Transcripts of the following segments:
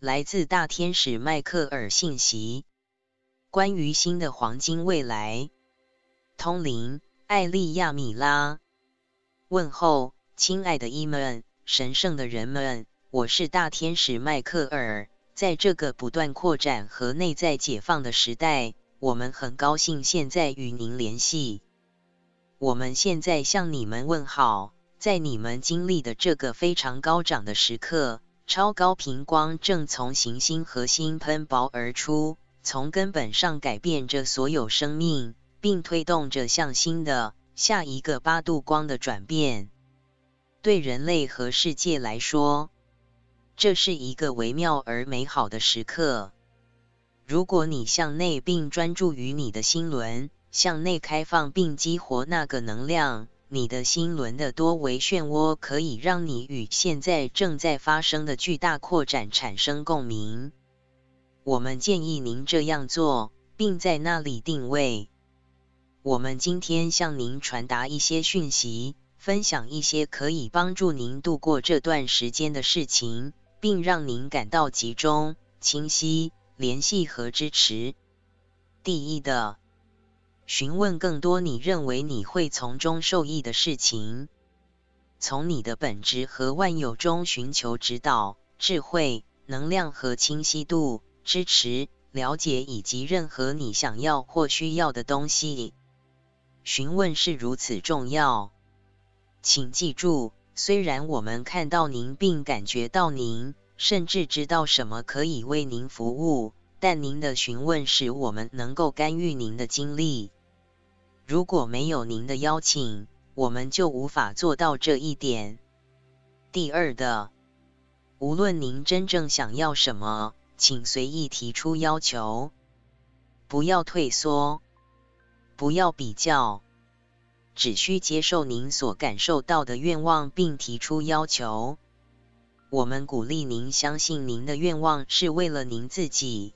来自大天使迈克尔信息，关于新的黄金未来。通灵，艾利亚米拉。问候，亲爱的伊们，神圣的人们，我是大天使迈克尔。在这个不断扩展和内在解放的时代，我们很高兴现在与您联系。我们现在向你们问好，在你们经历的这个非常高涨的时刻，超高频光正从行星核心喷薄而出，从根本上改变着所有生命，并推动着向新的下一个八度光的转变。对人类和世界来说，这是一个微妙而美好的时刻。如果你向内并专注于你的心轮，向内开放并激活那个能量，你的心轮的多维漩涡可以让你与现在正在发生的巨大扩展产生共鸣。我们建议您这样做，并在那里定位。我们今天向您传达一些讯息，分享一些可以帮助您度过这段时间的事情。并让您感到集中、清晰、联系和支持。第一的，询问更多你认为你会从中受益的事情，从你的本质和万有中寻求指导、智慧、能量和清晰度、支持、了解以及任何你想要或需要的东西。询问是如此重要，请记住。虽然我们看到您并感觉到您，甚至知道什么可以为您服务，但您的询问使我们能够干预您的经历。如果没有您的邀请，我们就无法做到这一点。第二的，无论您真正想要什么，请随意提出要求，不要退缩，不要比较。只需接受您所感受到的愿望，并提出要求。我们鼓励您相信您的愿望是为了您自己。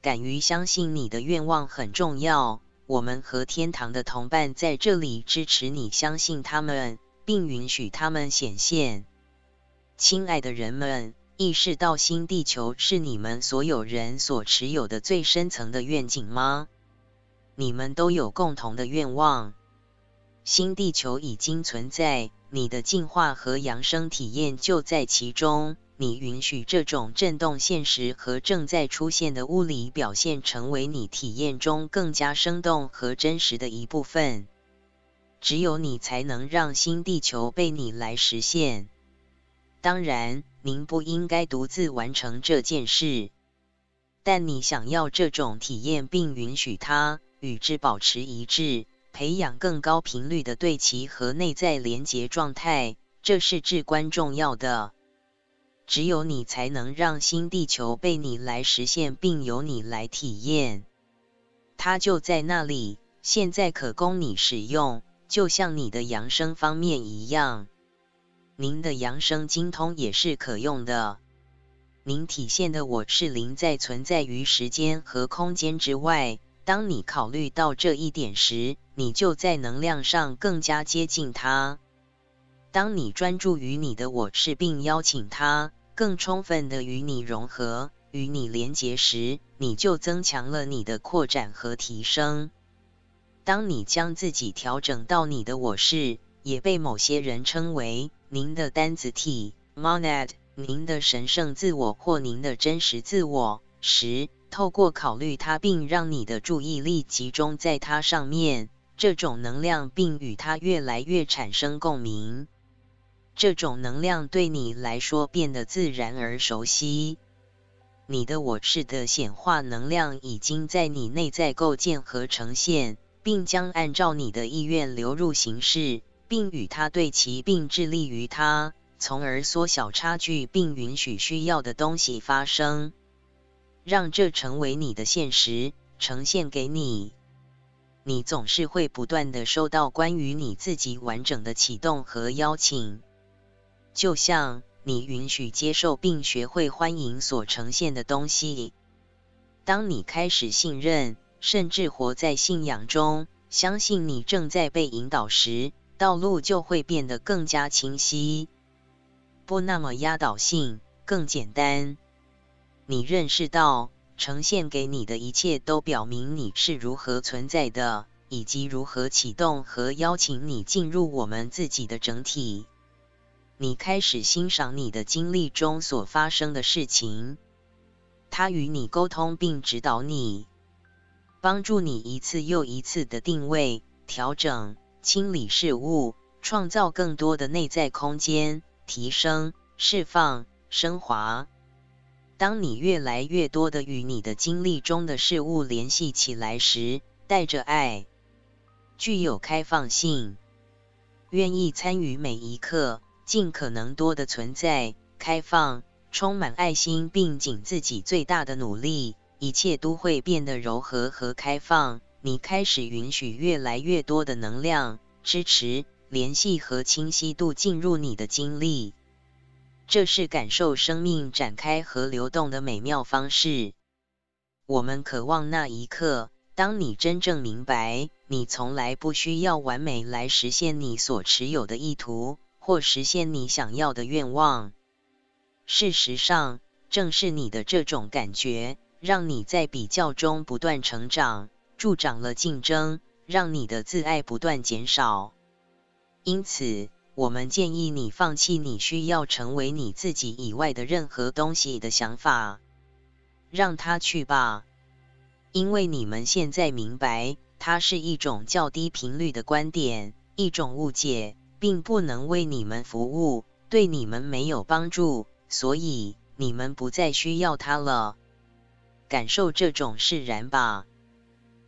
敢于相信你的愿望很重要。我们和天堂的同伴在这里支持你相信他们，并允许他们显现。亲爱的人们，意识到新地球是你们所有人所持有的最深层的愿景吗？你们都有共同的愿望。新地球已经存在，你的进化和扬升体验就在其中。你允许这种震动现实和正在出现的物理表现成为你体验中更加生动和真实的一部分。只有你才能让新地球被你来实现。当然，您不应该独自完成这件事，但你想要这种体验并允许它与之保持一致。培养更高频率的对齐和内在连结状态，这是至关重要的。只有你才能让新地球被你来实现，并由你来体验。它就在那里，现在可供你使用，就像你的扬声方面一样。您的扬声精通也是可用的。您体现的我是灵，在存在于时间和空间之外。当你考虑到这一点时，你就在能量上更加接近它。当你专注于你的我是，并邀请它更充分的与你融合、与你连结时，你就增强了你的扩展和提升。当你将自己调整到你的我是，也被某些人称为您的单子体 （monad）、您的神圣自我或您的真实自我时，透过考虑它，并让你的注意力集中在它上面。这种能量，并与它越来越产生共鸣。这种能量对你来说变得自然而熟悉。你的我是的显化能量已经在你内在构建和呈现，并将按照你的意愿流入形式，并与它对齐，并致力于它，从而缩小差距，并允许需要的东西发生，让这成为你的现实，呈现给你。你总是会不断的收到关于你自己完整的启动和邀请，就像你允许接受并学会欢迎所呈现的东西。当你开始信任，甚至活在信仰中，相信你正在被引导时，道路就会变得更加清晰，不那么压倒性，更简单。你认识到呈现给你的一切都表明你是如何存在的，以及如何启动和邀请你进入我们自己的整体。你开始欣赏你的经历中所发生的事情，它与你沟通并指导你，帮助你一次又一次的定位、调整、清理事物，创造更多的内在空间，提升。释放、升华。当你越来越多的与你的经历中的事物联系起来时，带着爱，具有开放性，愿意参与每一刻，尽可能多的存在，开放，充满爱心，并尽自己最大的努力，一切都会变得柔和和开放。你开始允许越来越多的能量、支持、联系和清晰度进入你的经历。这是感受生命展开和流动的美妙方式。我们渴望那一刻，当你真正明白，你从来不需要完美来实现你所持有的意图，或实现你想要的愿望。事实上，正是你的这种感觉，让你在比较中不断成长，助长了竞争，让你的自爱不断减少。因此。我们建议你放弃你需要成为你自己以外的任何东西的想法，让它去吧。因为你们现在明白，它是一种较低频率的观点，一种误解，并不能为你们服务，对你们没有帮助，所以你们不再需要它了。感受这种释然吧，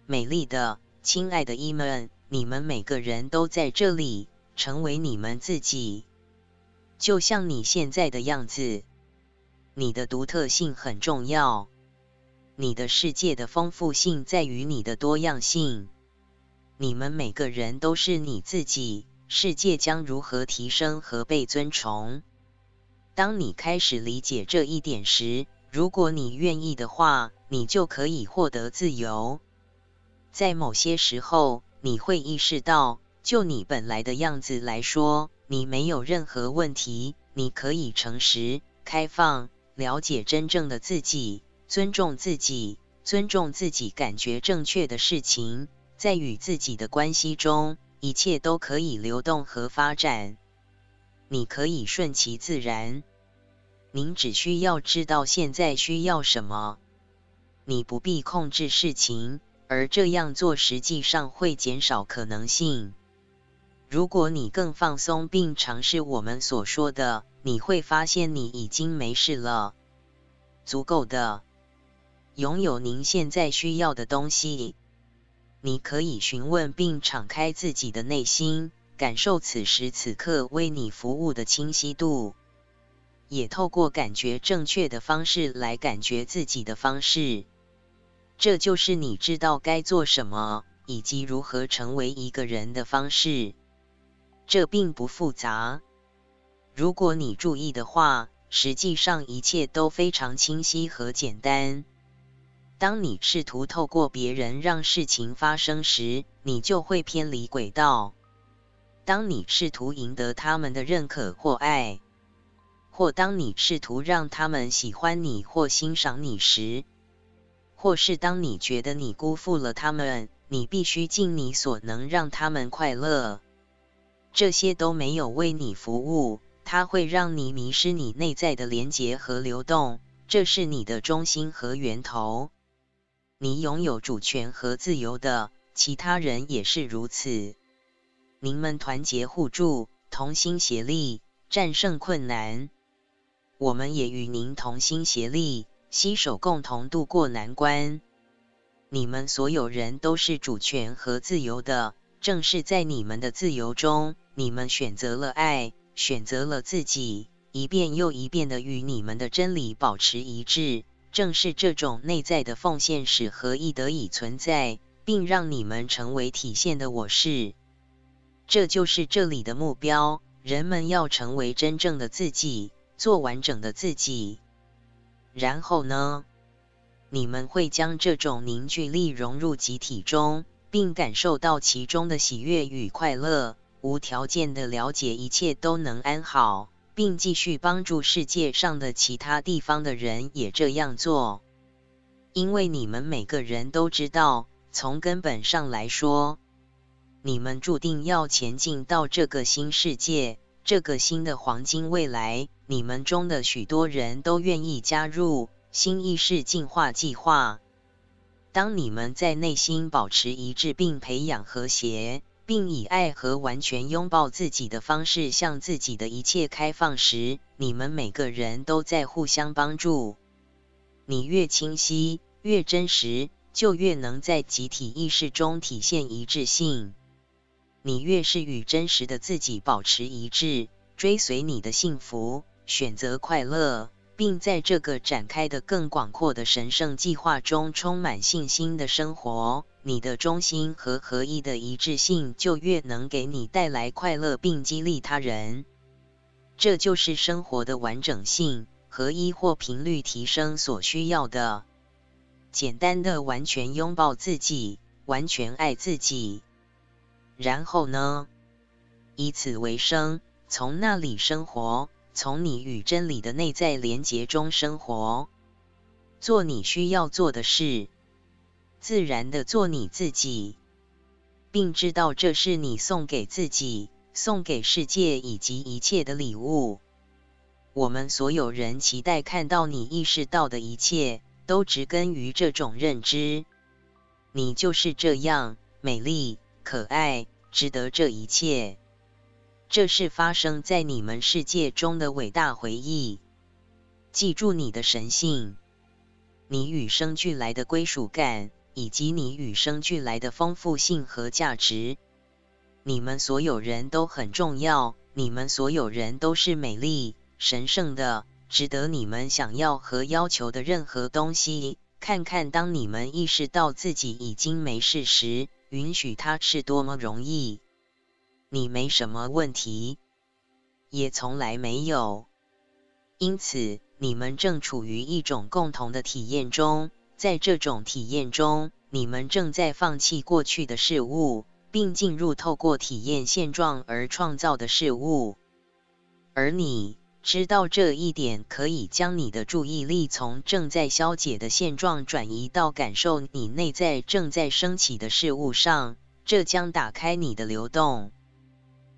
美丽的、亲爱的伊们，你们每个人都在这里。成为你们自己，就像你现在的样子。你的独特性很重要。你的世界的丰富性在于你的多样性。你们每个人都是你自己。世界将如何提升和被尊崇？当你开始理解这一点时，如果你愿意的话，你就可以获得自由。在某些时候，你会意识到。就你本来的样子来说，你没有任何问题。你可以诚实、开放，了解真正的自己，尊重自己，尊重自己感觉正确的事情。在与自己的关系中，一切都可以流动和发展。你可以顺其自然。您只需要知道现在需要什么。你不必控制事情，而这样做实际上会减少可能性。如果你更放松并尝试我们所说的，你会发现你已经没事了，足够的拥有您现在需要的东西。你可以询问并敞开自己的内心，感受此时此刻为你服务的清晰度，也透过感觉正确的方式来感觉自己的方式。这就是你知道该做什么以及如何成为一个人的方式。这并不复杂。如果你注意的话，实际上一切都非常清晰和简单。当你试图透过别人让事情发生时，你就会偏离轨道。当你试图赢得他们的认可或爱，或当你试图让他们喜欢你或欣赏你时，或是当你觉得你辜负了他们，你必须尽你所能让他们快乐。这些都没有为你服务，它会让你迷失你内在的连结和流动。这是你的中心和源头。你拥有主权和自由的，其他人也是如此。您们团结互助，同心协力，战胜困难。我们也与您同心协力，携手共同度过难关。你们所有人都是主权和自由的。正是在你们的自由中，你们选择了爱，选择了自己，一遍又一遍的与你们的真理保持一致。正是这种内在的奉献使合一得以存在，并让你们成为体现的我是。这就是这里的目标：人们要成为真正的自己，做完整的自己。然后呢？你们会将这种凝聚力融入集体中。并感受到其中的喜悦与快乐，无条件的了解一切都能安好，并继续帮助世界上的其他地方的人也这样做。因为你们每个人都知道，从根本上来说，你们注定要前进到这个新世界，这个新的黄金未来。你们中的许多人都愿意加入新意识进化计划。当你们在内心保持一致，并培养和谐，并以爱和完全拥抱自己的方式向自己的一切开放时，你们每个人都在互相帮助。你越清晰、越真实，就越能在集体意识中体现一致性。你越是与真实的自己保持一致，追随你的幸福。选择快乐，并在这个展开的更广阔的神圣计划中充满信心的生活，你的中心和合一的一致性就越能给你带来快乐，并激励他人。这就是生活的完整性、合一或频率提升所需要的。简单的完全拥抱自己，完全爱自己。然后呢？以此为生，从那里生活。从你与真理的内在连结中生活，做你需要做的事，自然的做你自己，并知道这是你送给自己、送给世界以及一切的礼物。我们所有人期待看到你意识到的一切，都植根于这种认知。你就是这样美丽、可爱，值得这一切。这是发生在你们世界中的伟大回忆。记住你的神性，你与生俱来的归属感，以及你与生俱来的丰富性和价值。你们所有人都很重要，你们所有人都是美丽、神圣的，值得你们想要和要求的任何东西。看看，当你们意识到自己已经没事时，允许它是多么容易。你没什么问题，也从来没有。因此，你们正处于一种共同的体验中，在这种体验中，你们正在放弃过去的事物，并进入透过体验现状而创造的事物。而你知道这一点，可以将你的注意力从正在消解的现状转移到感受你内在正在升起的事物上，这将打开你的流动。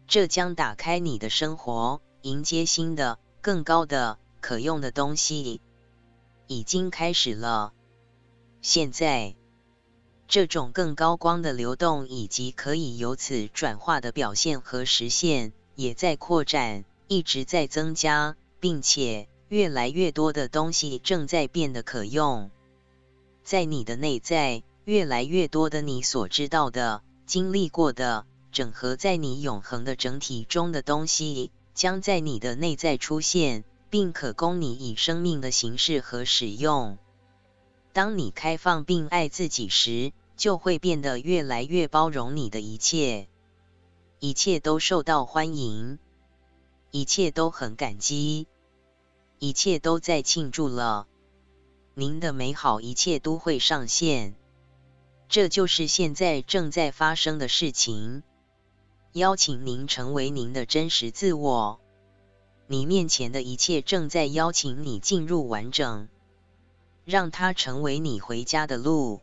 这将打开你的生活，迎接新的、更高的、可用的东西。已经开始了。现在，这种更高光的流动以及可以由此转化的表现和实现，也在扩展，一直在增加，并且越来越多的东西正在变得可用。在你的内在，越来越多的你所知道的、经历过的。整合在你永恒的整体中的东西，将在你的内在出现，并可供你以生命的形式和使用。当你开放并爱自己时，就会变得越来越包容你的一切，一切都受到欢迎，一切都很感激，一切都在庆祝了。您的美好一切都会上线，这就是现在正在发生的事情。邀请您成为您的真实自我。你面前的一切正在邀请你进入完整，让它成为你回家的路。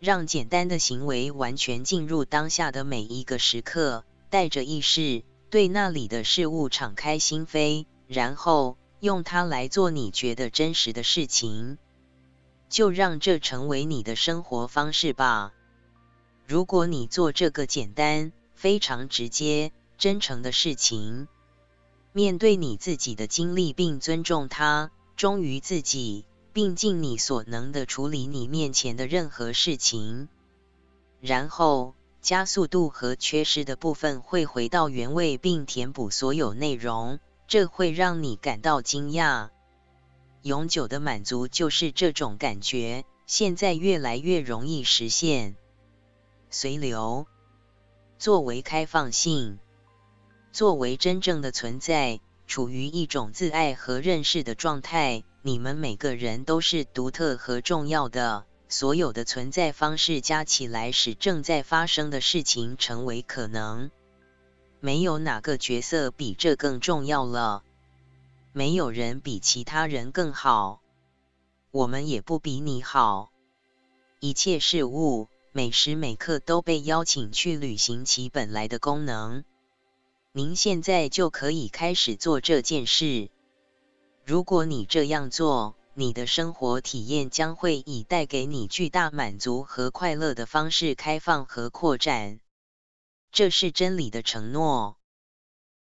让简单的行为完全进入当下的每一个时刻，带着意识对那里的事物敞开心扉，然后用它来做你觉得真实的事情。就让这成为你的生活方式吧。如果你做这个简单。非常直接、真诚的事情。面对你自己的经历，并尊重它，忠于自己，并尽你所能的处理你面前的任何事情。然后，加速度和缺失的部分会回到原位，并填补所有内容。这会让你感到惊讶。永久的满足就是这种感觉，现在越来越容易实现。随流。作为开放性，作为真正的存在，处于一种自爱和认识的状态。你们每个人都是独特和重要的。所有的存在方式加起来，使正在发生的事情成为可能。没有哪个角色比这更重要了。没有人比其他人更好，我们也不比你好。一切事物每时每刻都被邀请去履行其本来的功能。您现在就可以开始做这件事。如果你这样做，你的生活体验将会以带给你巨大满足和快乐的方式开放和扩展。这是真理的承诺，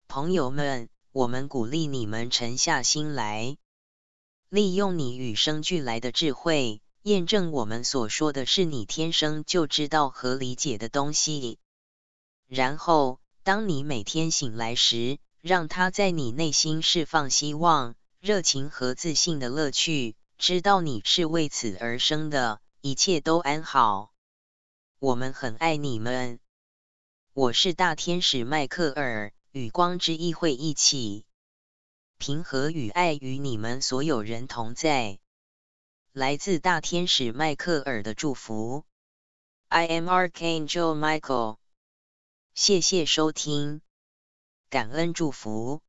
朋友们。我们鼓励你们沉下心来，利用你与生俱来的智慧，验证我们所说的是你天生就知道和理解的东西。然后，当你每天醒来时，让它在你内心释放希望、热情和自信的乐趣。知道你是为此而生的，一切都安好。我们很爱你们。我是大天使迈克尔。与光之意会一起，平和与爱与你们所有人同在。来自大天使迈克尔的祝福。I am Archangel Michael。谢谢收听，感恩祝福。